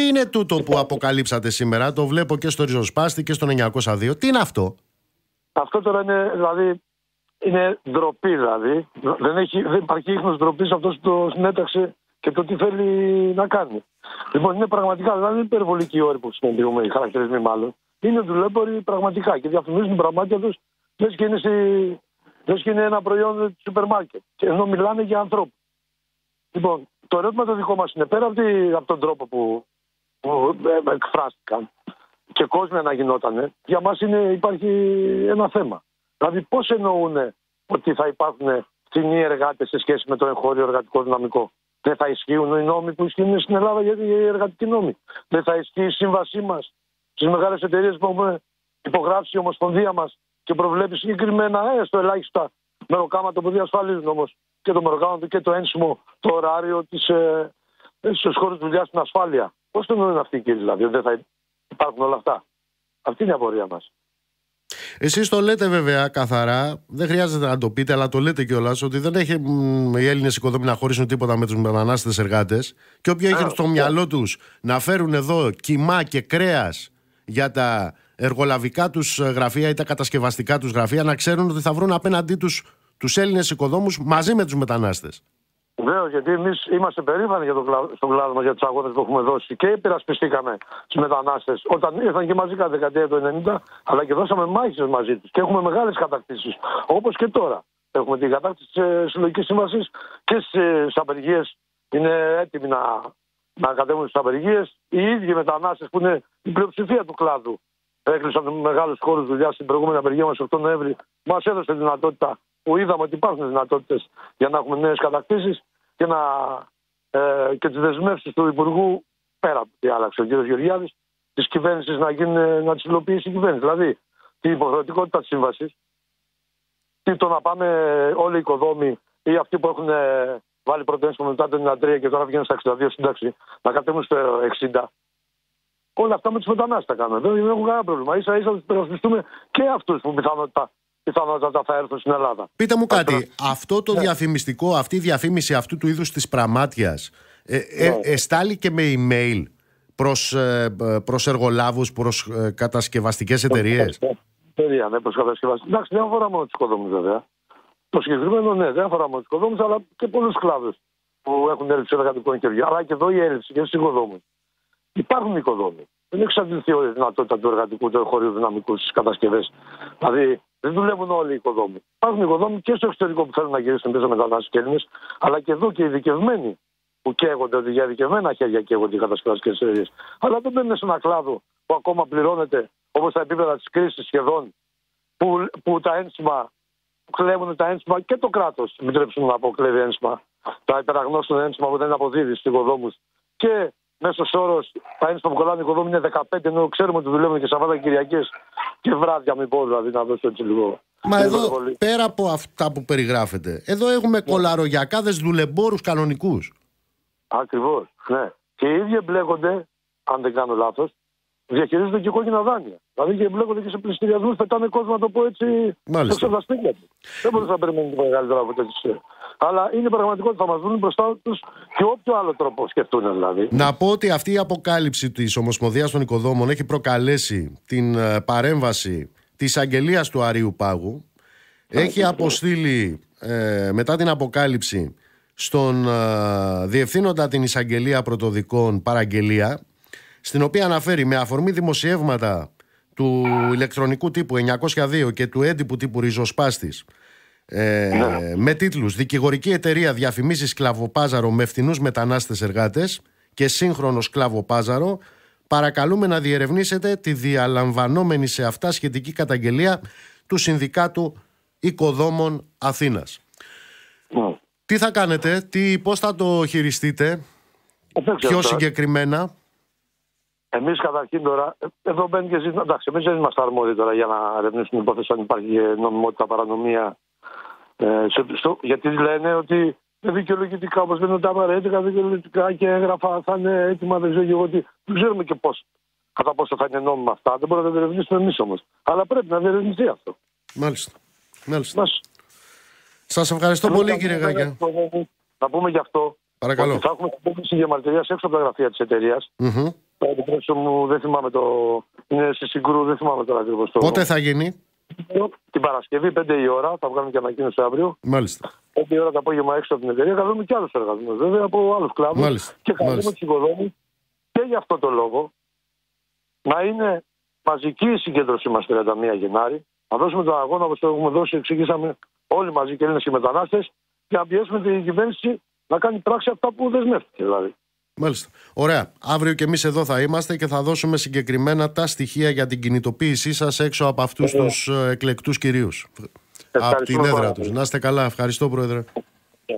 Τι είναι τούτο που αποκαλύψατε σήμερα, το βλέπω και στο Ριζοσπάστη και στο 902. Τι είναι αυτό; Αυτό τώρα είναι, δηλαδή, είναι ντροπή δηλαδή. Δεν, έχει, δεν υπάρχει ίχνος ντροπής σε αυτός που το συνέταξε και το τι θέλει να κάνει. Λοιπόν, είναι πραγματικά, δηλαδή είναι υπερβολική η όρη που χρησιμοποιούμε, οι χαρακτηρισμοί μάλλον. Είναι δουλέμποροι πραγματικά και διαφημίζουν την πραγμάτια τους λες και, είναι και είναι ένα προϊόν του σούπερ μάρκετ. Ενώ μιλάνε για ανθρώπους. Λοιπόν, το ερώτημα το δικό μας είναι πέρα από, από τον τρόπο που, που ε, εκφράστηκαν και κόσμο να γινότανε, για μας υπάρχει ένα θέμα. Δηλαδή, πώς εννοούν ότι θα υπάρχουν φθηνοί εργάτες σε σχέση με το εγχώριο εργατικό δυναμικό; Δεν θα ισχύουν οι νόμοι που ισχύουν στην Ελλάδα για οι εργατικοί νόμοι. Δεν θα ισχύει η σύμβασή μας στις μεγάλες εταιρείες που έχουμε υπογράψει η Ομοσπονδία μας και προβλέπει συγκεκριμένα έστω ε, ελάχιστα μεροκάματα που διασφαλίζουν όμως και το μεροκάματο και το ένσημο, το ωράριο της ε, ε στους χώρους δουλειάς στην ασφάλεια. Πώς το εννοούν αυτοί οι κύριοι, δηλαδή, δεν θα υπάρχουν όλα αυτά; Αυτή είναι η απορία μας. Εσείς το λέτε βέβαια καθαρά, δεν χρειάζεται να το πείτε, αλλά το λέτε κιόλας ότι δεν έχει οι Έλληνες οικοδόμοι να χωρίσουν τίποτα με τους μετανάστες εργάτες. Και όποιο έχει στο μυαλό τους να φέρουν εδώ κοιμά και κρέας για τα εργολαβικά τους γραφεία ή τα κατασκευαστικά τους γραφεία, να ξέρουν ότι θα βρουν απέναντί τους τους Έλληνες οικοδόμους μαζί με τους μετανάστες. Βεβαίως, γιατί εμείς είμαστε περήφανοι για τον κλάδο, στον κλάδο μας για τους αγώνες που έχουμε δώσει και υπερασπιστήκαμε τους μετανάστες όταν ήρθαν και μαζί κατά δεκαετία του 90, αλλά και δώσαμε μάχες μαζί τους. Και έχουμε μεγάλες κατακτήσεις. Όπως και τώρα. Έχουμε την κατάκτηση της συλλογικής σύμβασης και στις απεργίες είναι έτοιμοι να, να κατέβουν στις απεργίες. Οι ίδιοι μετανάστες που είναι η πλειοψηφία του κλάδου έκλεισαν μεγάλους χώρους δουλειά στην προηγούμενη απεργία μας 8 Νοέμβρη. Μας έδωσε δυνατότητα που είδαμε ότι υπάρχουν δυνατότητες για να έχουμε νέες κατακτήσεις και, να, ε, και τις δεσμεύσεις του Υπουργού πέρα από τι άλλαξε ο κ. Γεωργιάδης, της κυβέρνησης να, να τις υλοποιήσει η κυβέρνηση. Δηλαδή την υποχρεωτικότητα της σύμβασης, τι το να πάμε όλοι οι οικοδόμοι ή αυτοί που έχουν ε, βάλει πρωτεύουσα μετά το 93 και τώρα βγαίνουν στα 62 σύνταξη, να κατέβουν στο 60. Όλα αυτά με τους μετανάστες τα κάνουμε. Δεν έχουμε κανένα πρόβλημα. σα ίσα θα και αυτούς που πιθανότητα πιθανότατα θα έρθουν στην Ελλάδα. Πείτε μου κάτι, αυτό το ναι. διαφημιστικό, αυτή η διαφήμιση αυτού του είδους της πραμάτιας ε, ε, ναι. εστάλει και με email προς, ε, προς εργολάβους, προς ε, κατασκευαστικές εταιρείες; Εταιρεία, ναι, προς κατασκευαστικές. Εντάξει, δεν αφορά μόνο τους οικοδόμους βέβαια. Το συγκεκριμένο ναι, δεν αφορά μόνο τους οικοδόμους, αλλά και πολλούς κλάδους που έχουν έλλειψη εργατικών κερδιών. Αλλά και εδώ η έλλειψη και στους οικοδόμους. Υπάρχουν οικοδόμοι. Δεν έχει εξαντληθεί όλη η δυνατότητα του εργατικού, του εγχωρίου δυναμικού στις κατασκευές. Δηλαδή, δεν δουλεύουν όλοι οι οικοδόμοι. Υπάρχουν οικοδόμοι και στο εξωτερικό που θέλουν να γυρίσουν πίσω μετανάστες και Έλληνες, αλλά και εδώ και οι ειδικευμένοι που καίγονται, ότι για ειδικευμένα χέρια καίγονται οι κατασκευαστικέ εταιρείε. Αλλά δεν μπαίνουν σε ένα κλάδο που ακόμα πληρώνεται όπως τα επίπεδα της κρίσης σχεδόν, που, που τα ένσημα κλέβουν τα ένσημα και το κράτος. Επιτρέψουν να πω κλέβει ένσημα. Τα υπεραγνώστων ένσημα που δεν αποδίδει στους οικοδόμους και μέσος όρος τα ένσημα που κολλάνε οικοδόμοι είναι 15, ενώ ξέρουμε ότι δουλεύουν και Σαββάτα Κυριακέ και βράδια, μην πω δηλαδή να δώσω έτσι λίγο. Μα εδώ, πέρα από αυτά που περιγράφετε, εδώ έχουμε ναι. κολαρογιακάδες δουλεμπόρους κανονικούς. Ακριβώς, ναι. Και οι ίδιοι εμπλέκονται, αν δεν κάνω λάθος, διαχειρίζονται και κόκκινα δάνεια. Δηλαδή και εμπλέκονται και σε πληστηριασμούς, πετάνε κόσμο, να το πω έτσι, Μάλιστα. στα σπίτια του. Δεν μπορείς να περιμένεις μεγαλύτερα από τέτοιες αλλά είναι πραγματικότητα. Θα μας δουν μπροστά τους και όποιο άλλο τρόπο σκεφτούν δηλαδή. Να πω ότι αυτή η αποκάλυψη της Ομοσπονδίας των Οικοδόμων έχει προκαλέσει την ε, παρέμβαση της αγγελίας του Αρίου Πάγου. Έχει αποστείλει ε, μετά την αποκάλυψη στον ε, διευθύνοντα την εισαγγελία πρωτοδικών παραγγελία στην οποία αναφέρει με αφορμή δημοσιεύματα του ηλεκτρονικού τύπου 902 και του έντυπου τύπου ριζοσπάστης ε, ναι. με τίτλους «Δικηγορική εταιρεία διαφημίσεις σκλαβοπάζαρο με φθηνούς μετανάστες εργάτες» και «Σύγχρονο σκλαβοπάζαρο» παρακαλούμε να διερευνήσετε τη διαλαμβανόμενη σε αυτά σχετική καταγγελία του Συνδικάτου Οικοδόμων Αθήνας. Ναι. Τι θα κάνετε, τι, πώς θα το χειριστείτε, πιο συγκεκριμένα; Εμείς καταρχήν τώρα, εδώ μπαίνει και ζήτημα. Εντάξει, εμείς δεν είμαστε αρμόδιοι τώρα για να ερευνήσουμε υπόθεση αν υπάρχει νομιμότητα, παρανομία ε, στο, γιατί λένε ότι είναι δικαιολογητικά, όπως λένε τα απαραίτητα δικαιολογητικά και έγγραφα θα είναι έτοιμα, δεν ξέρω εγώ τι. Δεν ξέρουμε και πώς. Κατά πόσο θα είναι νόμιμα αυτά. Δεν μπορούμε να τα διερευνήσουμε εμείς όμως. Αλλά πρέπει να διερευνηθεί αυτό. Μάλιστα. Μάλιστα. Σας ευχαριστώ πολύ, κύριε Γάκια. Να πούμε γι' αυτό. Παρακαλώ. Ότι θα έχουμε την διαμαρτυρίας έξω από τα γραφεία της εταιρείας. Mm-hmm. Το μου δεν θυμάμαι το. Είναι σε συγκρού, δεν θυμάμαι τώρα ακριβώς το. Πότε θα γίνει, Την Παρασκευή, 5 η ώρα, θα βγάλουμε και ανακοίνωση αύριο. Μάλιστα. 5 η ώρα το απόγευμα έξω από την εταιρεία. Καλούμε και άλλους εργαζόμενου βέβαια από άλλους κλάδους. Μάλιστα. Και καλούμε Μάλιστα. του οικοδόμου και για αυτό το λόγο να είναι μαζική η συγκέντρωσή μας 31 Γενάρη. Να δώσουμε τον αγώνα όπως το έχουμε δώσει, εξηγήσαμε όλοι μαζί και Έλληνες και μετανάστες και να πιέσουμε την κυβέρνηση να κάνει πράξη αυτά που δεσμεύτηκε δηλαδή. Μάλιστα. Ωραία. Αύριο και εμείς εδώ θα είμαστε και θα δώσουμε συγκεκριμένα τα στοιχεία για την κινητοποίησή σας έξω από αυτούς Ωραία. τους εκλεκτούς κυρίους. Από την Ευχαριστούμε έδρα πάρα τους. πολύ. Να είστε καλά. Ευχαριστώ, Πρόεδρε. Yeah,